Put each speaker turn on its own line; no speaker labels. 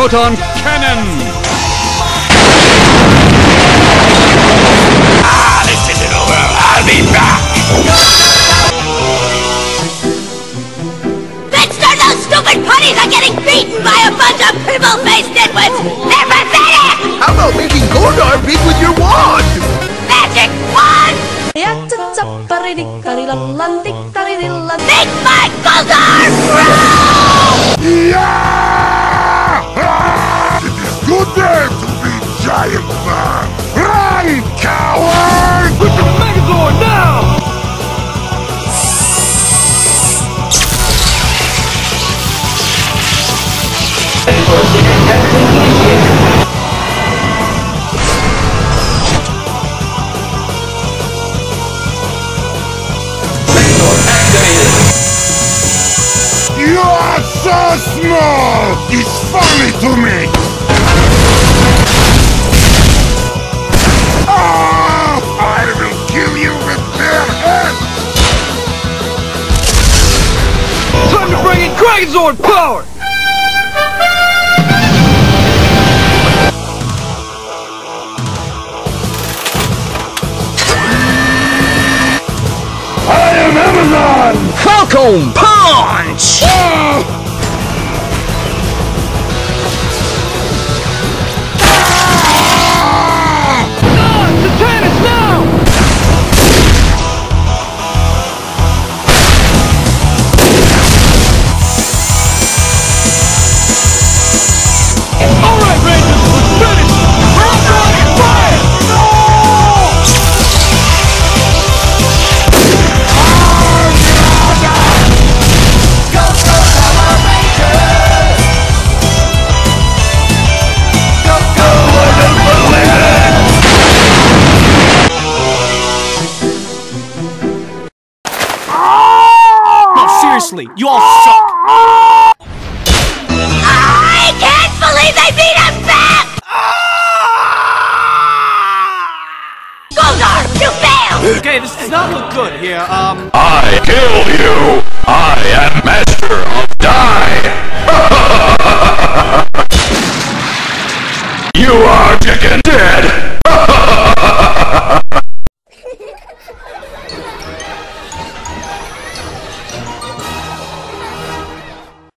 Proton cannon!
Ah, this isn't over. I'll be back!
Bitch, those stupid putties are getting beaten by a bunch of pimple-faced nitwits! They're pathetic!
How about making Goldar big with your wand?
Magic wand!
Big
Big Bad Goldar!
Good so small! It's funny to me! Ah! I will kill you with bare hands!
Time to bring in power!
Falcon Punch!
Seriously, you all suck.
I can't believe they beat him back! Goldar, you failed!
Okay, this does not look good here. Um,
I kill you! I am master